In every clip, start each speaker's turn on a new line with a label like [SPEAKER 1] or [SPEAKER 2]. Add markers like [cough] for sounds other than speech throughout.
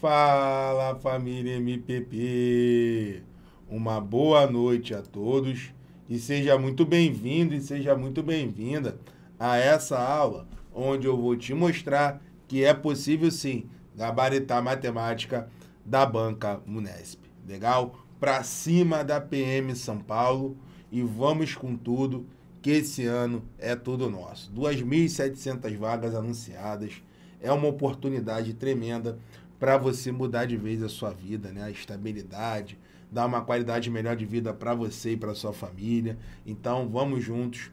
[SPEAKER 1] Fala família MPP! Uma boa noite a todos e seja muito bem-vindo e seja muito bem-vinda a essa aula onde eu vou te mostrar que é possível sim gabaritar matemática da banca Munesp. Legal? Para cima da PM São Paulo e vamos com tudo que esse ano é tudo nosso. 2.700 vagas anunciadas. É uma oportunidade tremenda para você mudar de vez a sua vida, né? A estabilidade, dar uma qualidade melhor de vida para você e para sua família. Então, vamos juntos.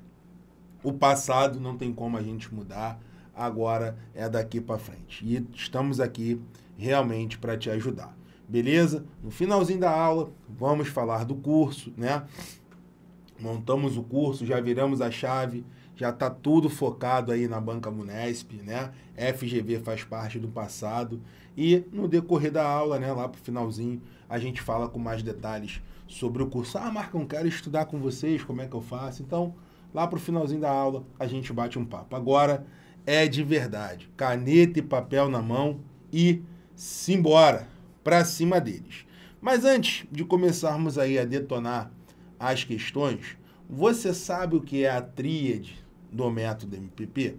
[SPEAKER 1] O passado não tem como a gente mudar, agora é daqui para frente. E estamos aqui realmente para te ajudar. Beleza? No finalzinho da aula, vamos falar do curso, né? montamos o curso, já viramos a chave, já está tudo focado aí na Banca Munesp, né? FGV faz parte do passado. E no decorrer da aula, né, lá para o finalzinho, a gente fala com mais detalhes sobre o curso. Ah, Marcão, quero estudar com vocês, como é que eu faço? Então, lá para o finalzinho da aula, a gente bate um papo. Agora é de verdade. Caneta e papel na mão e simbora para cima deles. Mas antes de começarmos aí a detonar as questões, você sabe o que é a tríade do método MPP?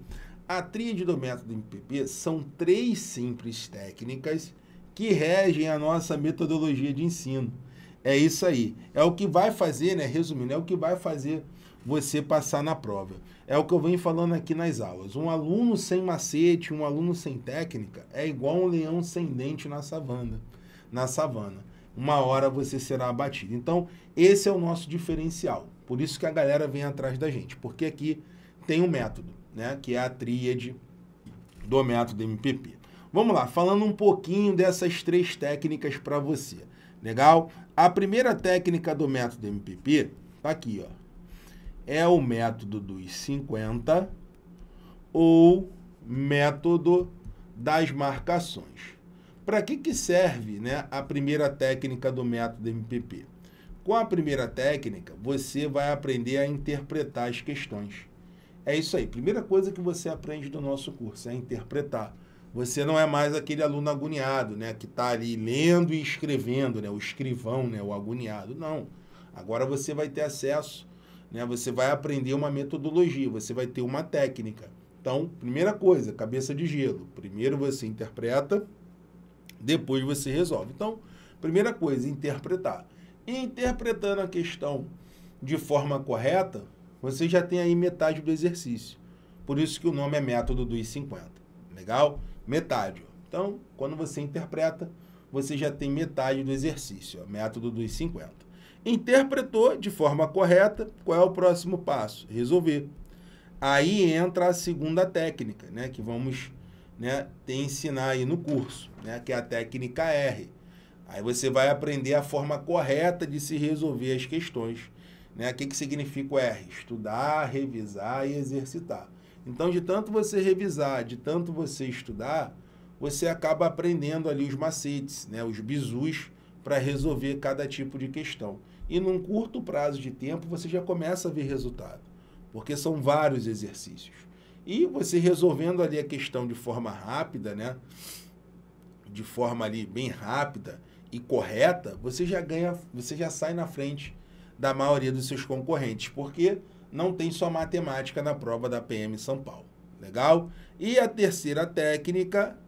[SPEAKER 1] A tríade do método MPP são três simples técnicas que regem a nossa metodologia de ensino. É isso aí. É o que vai fazer, né? Resumindo, é o que vai fazer você passar na prova. É o que eu venho falando aqui nas aulas. Um aluno sem macete, um aluno sem técnica, é igual um leão sem dente na savana. Na savana uma hora você será abatido. Então, esse é o nosso diferencial. Por isso que a galera vem atrás da gente, porque aqui tem um método, né, que é a tríade do método MPP. Vamos lá, falando um pouquinho dessas três técnicas para você. Legal? A primeira técnica do método MPP tá aqui, ó. É o método dos 50 ou método das marcações. Para que, que serve né, a primeira técnica do método MPP? Com a primeira técnica, você vai aprender a interpretar as questões. É isso aí. Primeira coisa que você aprende do nosso curso é interpretar. Você não é mais aquele aluno agoniado, né, que está ali lendo e escrevendo, né, o escrivão, né, o agoniado. Não. Agora você vai ter acesso, né, você vai aprender uma metodologia, você vai ter uma técnica. Então, primeira coisa, cabeça de gelo. Primeiro você interpreta, depois você resolve. Então, primeira coisa, interpretar. Interpretando a questão de forma correta, você já tem aí metade do exercício. Por isso que o nome é método dos 50. Legal? Metade. Então, quando você interpreta, você já tem metade do exercício, ó, método dos 50. Interpretou de forma correta, qual é o próximo passo? Resolver. Aí entra a segunda técnica, né, que vamos né, ensinar aí no curso, né, que é a técnica R. Aí você vai aprender a forma correta de se resolver as questões. Né? O que, que significa o R? Estudar, revisar e exercitar. Então, de tanto você revisar, de tanto você estudar, você acaba aprendendo ali os macetes, né, os bizus, para resolver cada tipo de questão. E num curto prazo de tempo, você já começa a ver resultado, porque são vários exercícios. E você resolvendo ali a questão de forma rápida, né? De forma ali bem rápida e correta, você já ganha, você já sai na frente da maioria dos seus concorrentes, porque não tem só matemática na prova da PM São Paulo. Legal? E a terceira técnica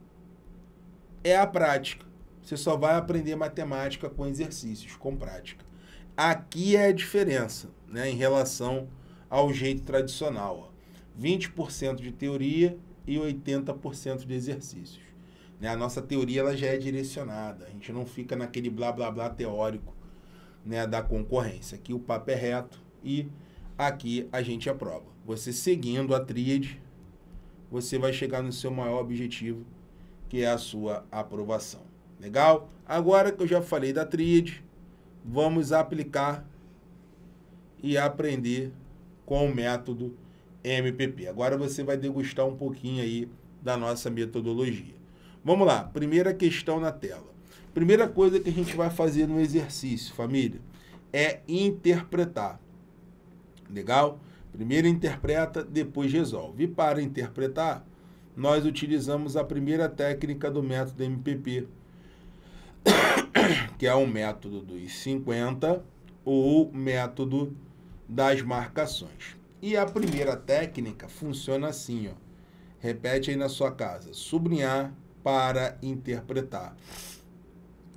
[SPEAKER 1] é a prática. Você só vai aprender matemática com exercícios, com prática. Aqui é a diferença, né, em relação ao jeito tradicional. Ó. 20% de teoria e 80% de exercícios. Né? A nossa teoria ela já é direcionada, a gente não fica naquele blá blá blá teórico né, da concorrência. Aqui o papo é reto e aqui a gente aprova. Você seguindo a tríade, você vai chegar no seu maior objetivo, que é a sua aprovação. Legal? Agora que eu já falei da tríade, vamos aplicar e aprender com o método MPP. Agora você vai degustar um pouquinho aí da nossa metodologia. Vamos lá, primeira questão na tela. Primeira coisa que a gente vai fazer no exercício, família, é interpretar. Legal? Primeiro interpreta, depois resolve. E para interpretar, nós utilizamos a primeira técnica do método MPP, [coughs] que é o método dos 50 ou método das marcações. E a primeira técnica funciona assim, ó. Repete aí na sua casa. Sublinhar para interpretar.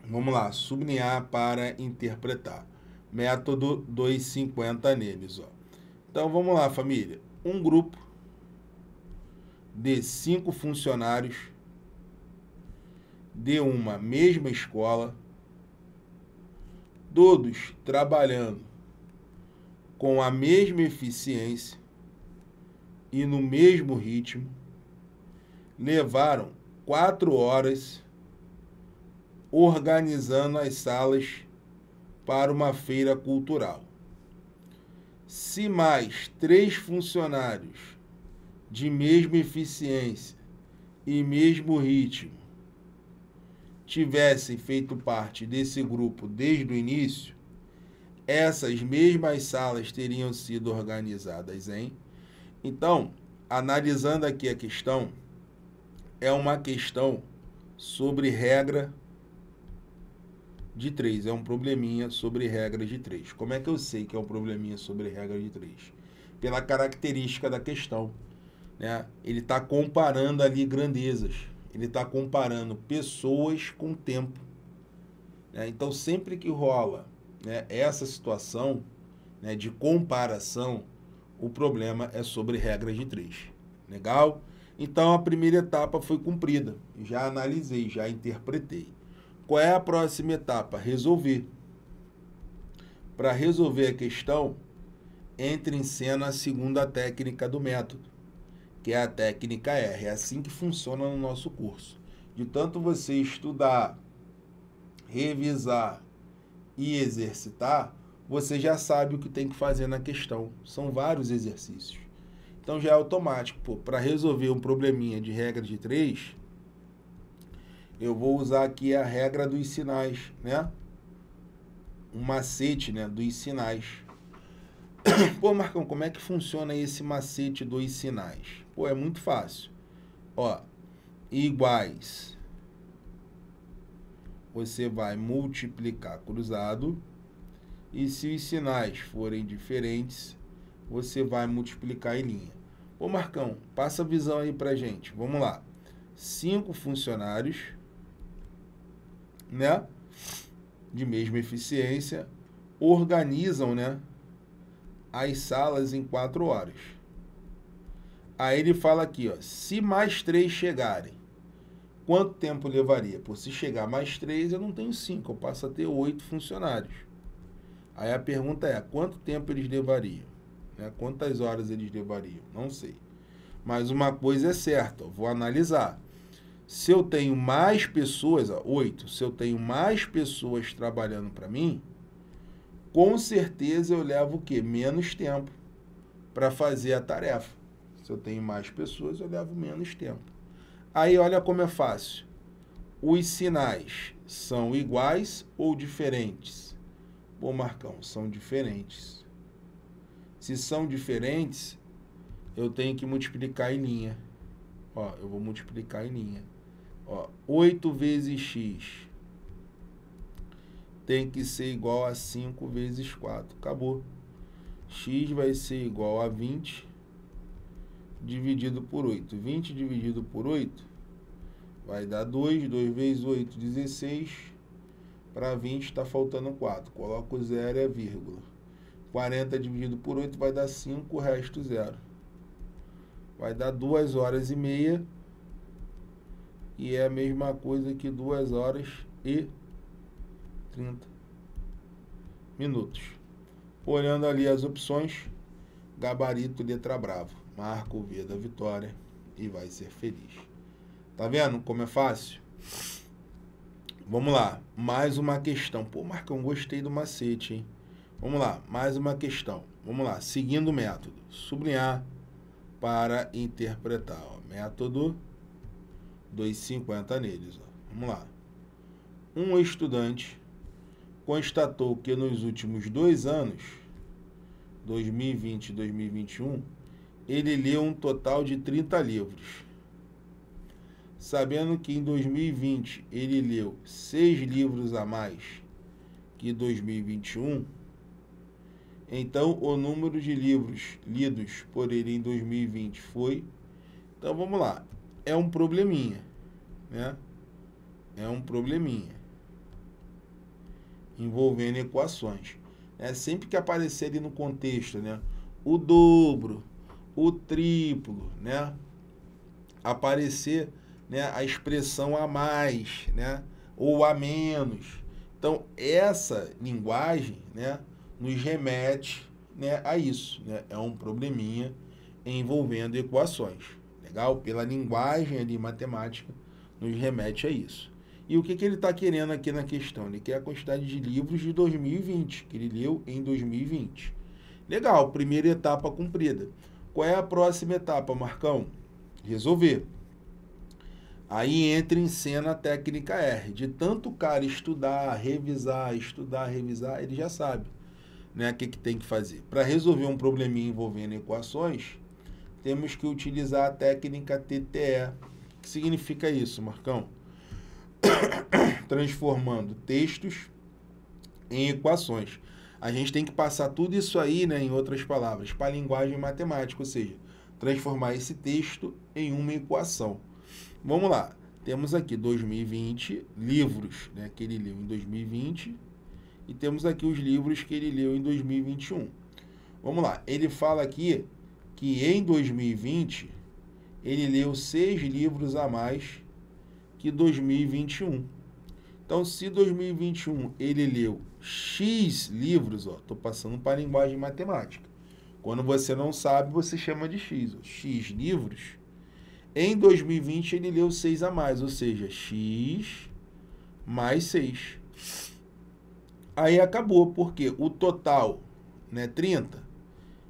[SPEAKER 1] Vamos lá, sublinhar para interpretar. Método 250 neles, ó. Então vamos lá, família. Um grupo de cinco funcionários de uma mesma escola, todos trabalhando com a mesma eficiência e no mesmo ritmo, levaram quatro horas organizando as salas para uma feira cultural. Se mais três funcionários de mesma eficiência e mesmo ritmo tivessem feito parte desse grupo desde o início, essas mesmas salas teriam sido organizadas em. Então, analisando aqui a questão, é uma questão sobre regra de três. É um probleminha sobre regra de três. Como é que eu sei que é um probleminha sobre regra de três? Pela característica da questão. Né? Ele está comparando ali grandezas ele está comparando pessoas com tempo. Né? Então, sempre que rola né, essa situação né, de comparação, o problema é sobre regras de três. Legal? Então, a primeira etapa foi cumprida. Já analisei, já interpretei. Qual é a próxima etapa? Resolver. Para resolver a questão, entra em cena a segunda técnica do método que é a técnica R. É assim que funciona no nosso curso. De tanto você estudar, revisar e exercitar, você já sabe o que tem que fazer na questão. São vários exercícios. Então já é automático. Para resolver um probleminha de regra de três, eu vou usar aqui a regra dos sinais, né? Um macete, né, dos sinais. [coughs] Pô, Marcão, como é que funciona esse macete dos sinais? Pô, é muito fácil. Ó, iguais. Você vai multiplicar cruzado. E se os sinais forem diferentes, você vai multiplicar em linha. Ô Marcão, passa a visão aí pra gente. Vamos lá. Cinco funcionários, né? De mesma eficiência, organizam, né? As salas em quatro horas. Aí ele fala aqui, ó, se mais três chegarem, quanto tempo levaria? Por se chegar mais três, eu não tenho cinco, eu passo a ter oito funcionários. Aí a pergunta é, quanto tempo eles levariam? Né? Quantas horas eles levariam? Não sei. Mas uma coisa é certa, vou analisar. Se eu tenho mais pessoas, oito, se eu tenho mais pessoas trabalhando para mim, com certeza eu levo o quê? Menos tempo para fazer a tarefa. Se eu tenho mais pessoas, eu levo menos tempo. Aí olha como é fácil. Os sinais são iguais ou diferentes? Pô, Marcão, são diferentes. Se são diferentes, eu tenho que multiplicar em linha. Ó, eu vou multiplicar em linha. Ó, 8 vezes x tem que ser igual a 5 vezes 4. Acabou. x vai ser igual a 20 dividido por 8. 20 dividido por 8 vai dar 2. 2 vezes 8, 16. Para 20 está faltando 4. Coloca o zero e a vírgula. 40 dividido por 8 vai dar 5, o resto zero. Vai dar 2 horas e meia. E é a mesma coisa que 2 horas e 30 minutos. Olhando ali as opções, gabarito, letra bravo marca o V da vitória e vai ser feliz. Tá vendo como é fácil? Vamos lá, mais uma questão. Pô, Marcão, gostei do macete, hein? Vamos lá, mais uma questão. Vamos lá, seguindo o método. Sublinhar para interpretar. Ó. Método 250 neles. Ó. Vamos lá. Um estudante constatou que nos últimos dois anos, 2020 e 2021, ele leu um total de 30 livros. sabendo que em 2020 ele leu seis livros a mais que 2021, então o número de livros lidos por ele em 2020 foi. Então vamos lá, é um probleminha, né? É um probleminha envolvendo equações. É sempre que aparecer ali no contexto, né? O dobro, o triplo, né? Aparecer né, a expressão a mais, né? Ou a menos. Então, essa linguagem, né? Nos remete né, a isso, né? É um probleminha envolvendo equações. Legal? Pela linguagem ali matemática, nos remete a isso. E o que, que ele está querendo aqui na questão? Ele quer a quantidade de livros de 2020, que ele leu em 2020. Legal, primeira etapa cumprida. Qual é a próxima etapa, Marcão? Resolver. Aí entra em cena a técnica R. De tanto cara estudar, revisar, estudar, revisar, ele já sabe né, o que, que tem que fazer. Para resolver um probleminha envolvendo equações, temos que utilizar a técnica TTE. O que significa isso, Marcão? [coughs] Transformando textos em equações a gente tem que passar tudo isso aí, né, em outras palavras, para a linguagem matemática, ou seja, transformar esse texto em uma equação. Vamos lá. Temos aqui 2020 livros, né, que ele leu em 2020, e temos aqui os livros que ele leu em 2021. Vamos lá. Ele fala aqui que em 2020 ele leu seis livros a mais que 2021. Então, se 2021 ele leu X livros, ó, passando para a linguagem matemática. Quando você não sabe, você chama de X. Ó, X livros. Em 2020 ele leu 6 a mais, ou seja, X mais 6. Aí acabou, porque o total, né, 30.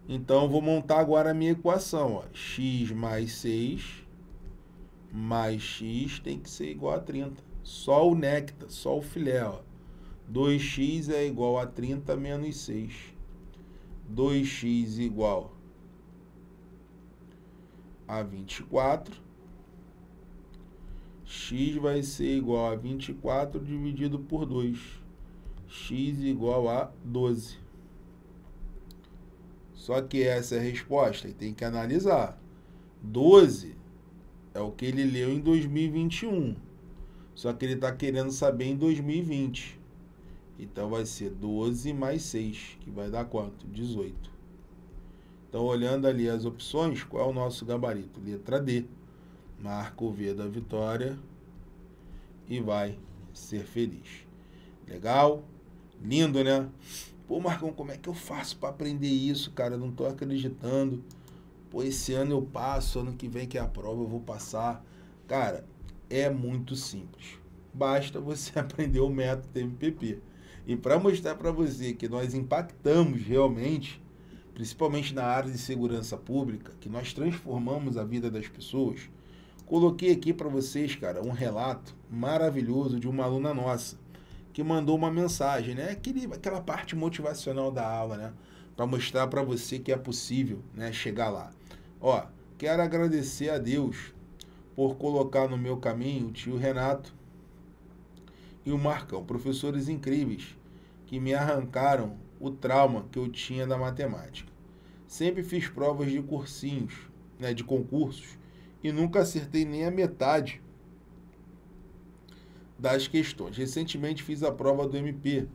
[SPEAKER 1] Então vou montar agora a minha equação, ó. X mais 6 mais X tem que ser igual a 30. Só o néctar, só o filé, ó. 2x é igual a 30 menos 6. 2x igual a 24. x vai ser igual a 24 dividido por 2. x igual a 12. Só que essa é a resposta e tem que analisar. 12 é o que ele leu em 2021. Só que ele está querendo saber em 2020. Então vai ser 12 mais 6, que vai dar quanto? 18. Então, olhando ali as opções, qual é o nosso gabarito? Letra D. Marca o V da vitória e vai ser feliz. Legal? Lindo, né? Pô, Marcão, como é que eu faço para aprender isso, cara? Eu não tô acreditando. Pô, esse ano eu passo, ano que vem que é a prova eu vou passar. Cara, é muito simples. Basta você [laughs] aprender o método MPP. E para mostrar para você que nós impactamos realmente, principalmente na área de segurança pública, que nós transformamos a vida das pessoas, coloquei aqui para vocês, cara, um relato maravilhoso de uma aluna nossa que mandou uma mensagem, né? Aquele, aquela parte motivacional da aula, né? Para mostrar para você que é possível, né, chegar lá. Ó, quero agradecer a Deus por colocar no meu caminho o tio Renato e o Marcão, professores incríveis que me arrancaram o trauma que eu tinha da matemática. Sempre fiz provas de cursinhos, né, de concursos, e nunca acertei nem a metade das questões. Recentemente fiz a prova do MP,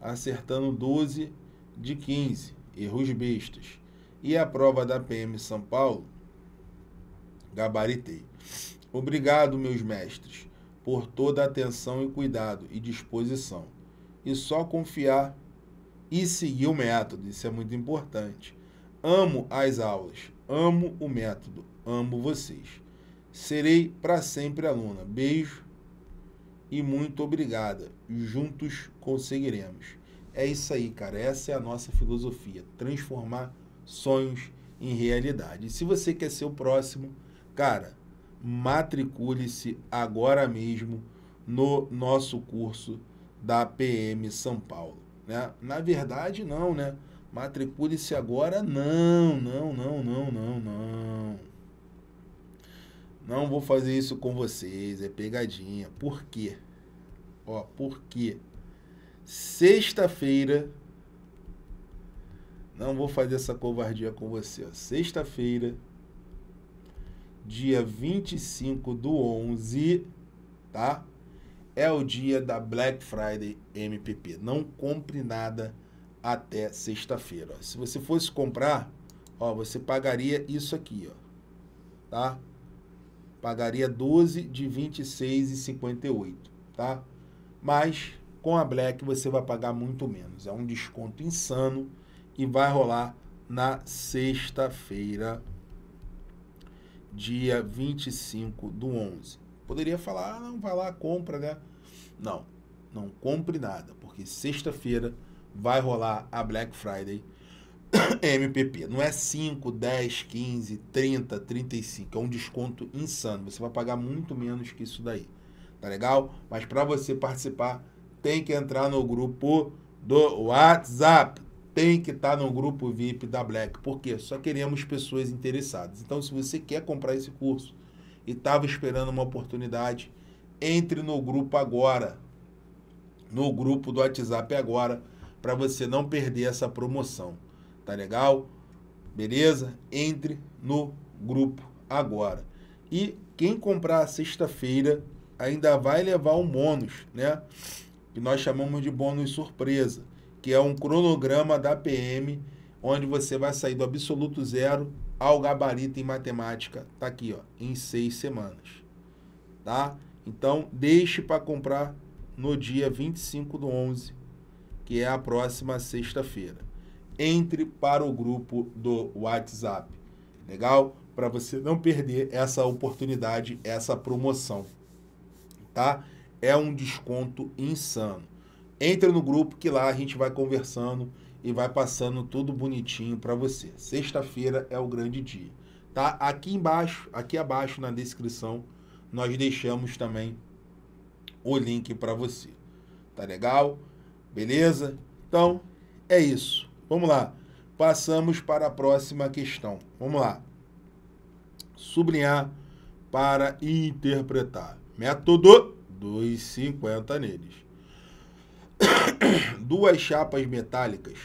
[SPEAKER 1] acertando 12 de 15, erros bestas. E a prova da PM São Paulo, gabaritei. Obrigado, meus mestres, por toda a atenção e cuidado e disposição. E só confiar e seguir o método, isso é muito importante. Amo as aulas, amo o método, amo vocês. Serei para sempre aluna. Beijo e muito obrigada. Juntos conseguiremos. É isso aí, cara. Essa é a nossa filosofia: transformar sonhos em realidade. E se você quer ser o próximo, cara, matricule-se agora mesmo no nosso curso da PM São Paulo. Né? Na verdade, não, né? Matricule-se agora, não, não, não, não, não, não. Não vou fazer isso com vocês, é pegadinha. Por quê? Ó, por quê? Sexta-feira. Não vou fazer essa covardia com você. Sexta-feira, dia 25 do 11, tá? É o dia da Black Friday MPP. Não compre nada até sexta-feira. Se você fosse comprar, ó, você pagaria isso aqui, ó. Tá? Pagaria 12 de 26,58, tá? Mas com a Black você vai pagar muito menos. É um desconto insano e vai rolar na sexta-feira, dia 25 do 11. Poderia falar, ah, não, vai lá, compra, né? Não, não compre nada, porque sexta-feira vai rolar a Black Friday [coughs] MPP. Não é 5, 10, 15, 30, 35. É um desconto insano. Você vai pagar muito menos que isso daí. Tá legal? Mas para você participar, tem que entrar no grupo do WhatsApp. Tem que estar tá no grupo VIP da Black. Por quê? Só queremos pessoas interessadas. Então, se você quer comprar esse curso e estava esperando uma oportunidade, entre no grupo agora. No grupo do WhatsApp agora para você não perder essa promoção. Tá legal? Beleza? Entre no grupo agora. E quem comprar sexta-feira ainda vai levar um bônus, né? Que nós chamamos de bônus surpresa, que é um cronograma da PM, onde você vai sair do absoluto zero ao gabarito em matemática. Tá aqui, ó, em seis semanas. Tá? Então, deixe para comprar no dia 25 do 11 que é a próxima sexta-feira. Entre para o grupo do WhatsApp. Legal? Para você não perder essa oportunidade, essa promoção. Tá? É um desconto insano. Entre no grupo que lá a gente vai conversando e vai passando tudo bonitinho para você. Sexta-feira é o grande dia. Tá? Aqui embaixo, aqui abaixo na descrição, nós deixamos também o link para você. Tá legal? Beleza? Então, é isso. Vamos lá. Passamos para a próxima questão. Vamos lá. Sublinhar para interpretar. Método 250 neles. [coughs] Duas chapas metálicas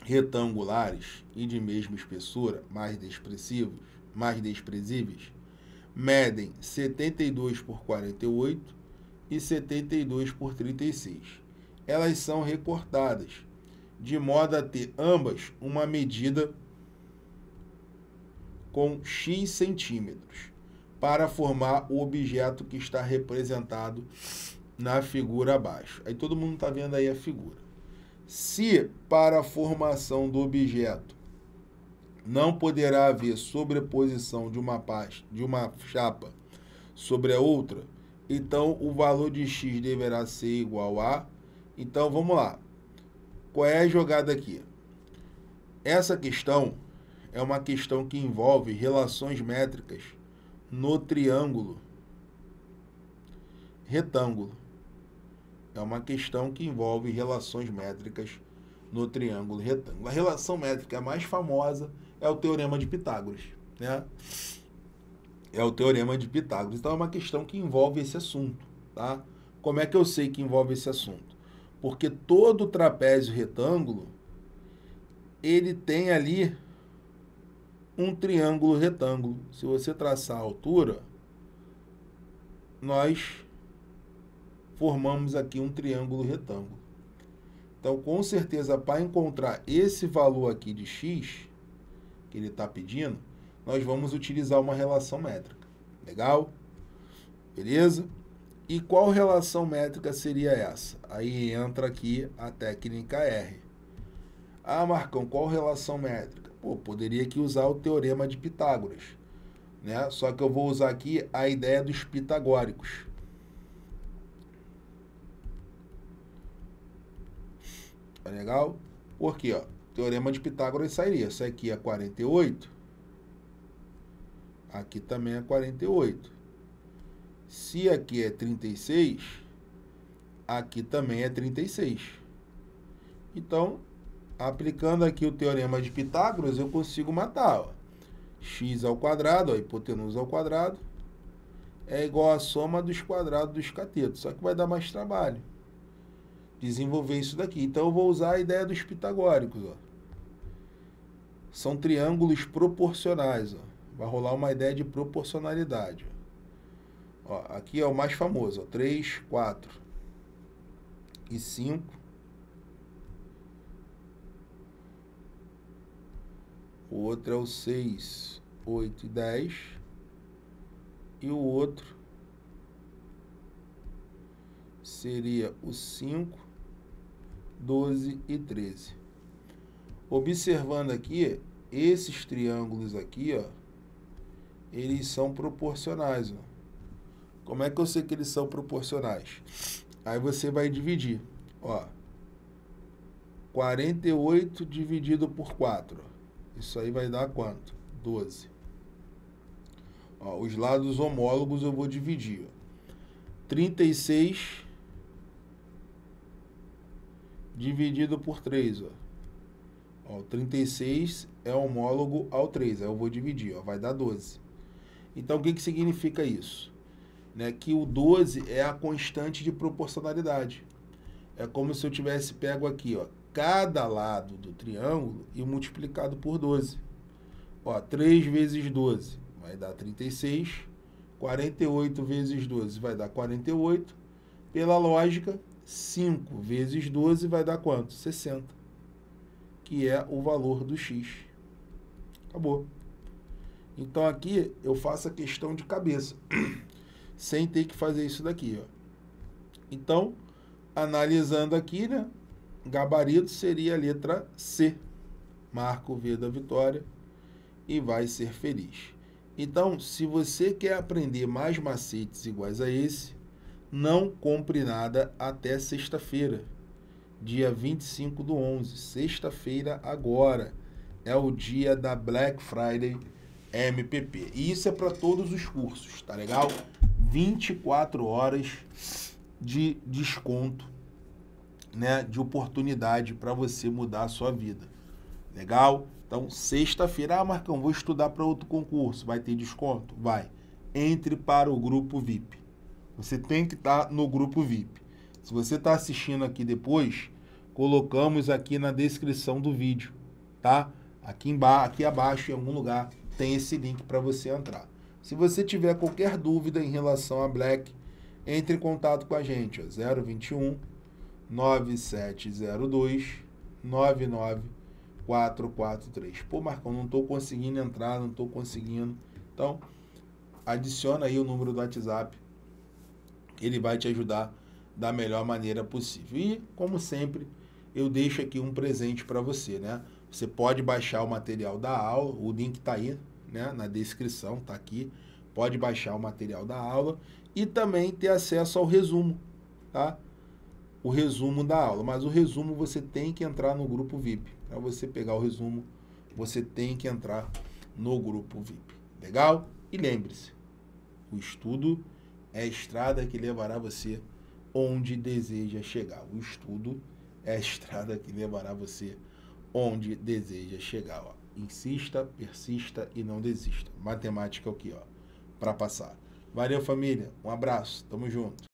[SPEAKER 1] retangulares e de mesma espessura, mais expressivos, mais desprezíveis, medem 72 por 48 e 72 por 36. Elas são recortadas, de modo a ter ambas uma medida com x centímetros, para formar o objeto que está representado na figura abaixo. Aí todo mundo está vendo aí a figura. Se para a formação do objeto não poderá haver sobreposição de uma de uma chapa sobre a outra, então o valor de x deverá ser igual a. Então vamos lá. Qual é a jogada aqui? Essa questão é uma questão que envolve relações métricas no triângulo retângulo. É uma questão que envolve relações métricas no triângulo retângulo. A relação métrica mais famosa é o teorema de Pitágoras, né? é o teorema de Pitágoras. Então é uma questão que envolve esse assunto, tá? Como é que eu sei que envolve esse assunto? Porque todo trapézio retângulo ele tem ali um triângulo retângulo. Se você traçar a altura, nós formamos aqui um triângulo retângulo. Então, com certeza, para encontrar esse valor aqui de x que ele está pedindo, nós vamos utilizar uma relação métrica. Legal? Beleza? E qual relação métrica seria essa? Aí entra aqui a técnica R. Ah, Marcão, qual relação métrica? Pô, poderia aqui usar o teorema de Pitágoras. Né? Só que eu vou usar aqui a ideia dos pitagóricos. Tá legal? Porque, ó, teorema de Pitágoras sairia. Isso aqui é 48 aqui também é 48. Se aqui é 36, aqui também é 36. Então, aplicando aqui o teorema de Pitágoras, eu consigo matar. Ó. x ao quadrado, ó, hipotenusa ao quadrado, é igual à soma dos quadrados dos catetos. Só que vai dar mais trabalho desenvolver isso daqui. Então eu vou usar a ideia dos pitagóricos. Ó. São triângulos proporcionais. Ó. Vai rolar uma ideia de proporcionalidade. Ó, aqui é o mais famoso. Ó. 3, 4 e 5. O outro é o 6, 8 e 10. E o outro seria o 5, 12 e 13. Observando aqui, esses triângulos aqui, ó, eles são proporcionais. Ó. Como é que eu sei que eles são proporcionais? Aí você vai dividir. Ó, 48 dividido por 4. Isso aí vai dar quanto? 12. Ó, os lados homólogos eu vou dividir. Ó. 36 dividido por 3. Ó. Ó, o 36 é homólogo ao 3. Aí eu vou dividir, ó, vai dar 12. Então, o que, que significa isso? Né, que o 12 é a constante de proporcionalidade. É como se eu tivesse pego aqui, ó, cada lado do triângulo e multiplicado por 12. Ó, 3 vezes 12 vai dar 36. 48 vezes 12 vai dar 48. Pela lógica, 5 vezes 12 vai dar quanto? 60. Que é o valor do x. Acabou. Então aqui eu faço a questão de cabeça, [clears throat] sem ter que fazer isso daqui. Ó. Então, analisando aqui, né? Gabarito seria a letra C. Marca o V da vitória e vai ser feliz. Então, se você quer aprender mais macetes iguais a esse, não compre nada até sexta-feira, dia 25 do 11. Sexta-feira agora é o dia da Black Friday MPP. E isso é para todos os cursos, tá legal? 24 horas de desconto, né, de oportunidade para você mudar a sua vida. Legal? Então, sexta-feira, ah, Marcão, vou estudar para outro concurso, vai ter desconto? Vai. Entre para o grupo VIP. Você tem que estar tá no grupo VIP. Se você está assistindo aqui depois, colocamos aqui na descrição do vídeo, tá? Aqui, embaixo, aqui abaixo, em algum lugar, tem esse link para você entrar. Se você tiver qualquer dúvida em relação a Black, entre em contato com a gente, ó, 021 9702 99443. Pô, Marcão, não estou conseguindo entrar, não estou conseguindo. Então, adiciona aí o número do WhatsApp ele vai te ajudar da melhor maneira possível. E, como sempre, eu deixo aqui um presente para você, né? Você pode baixar o material da aula, o link está aí, né, na descrição, está aqui. Pode baixar o material da aula e também ter acesso ao resumo, tá? O resumo da aula, mas o resumo você tem que entrar no grupo VIP. Para você pegar o resumo, você tem que entrar no grupo VIP. Legal? E lembre-se, o estudo é a estrada que levará você onde deseja chegar. O estudo é a estrada que levará você onde deseja chegar. Ó. Insista, persista e não desista. Matemática é o que, ó, para passar. Valeu, família. Um abraço. Tamo junto.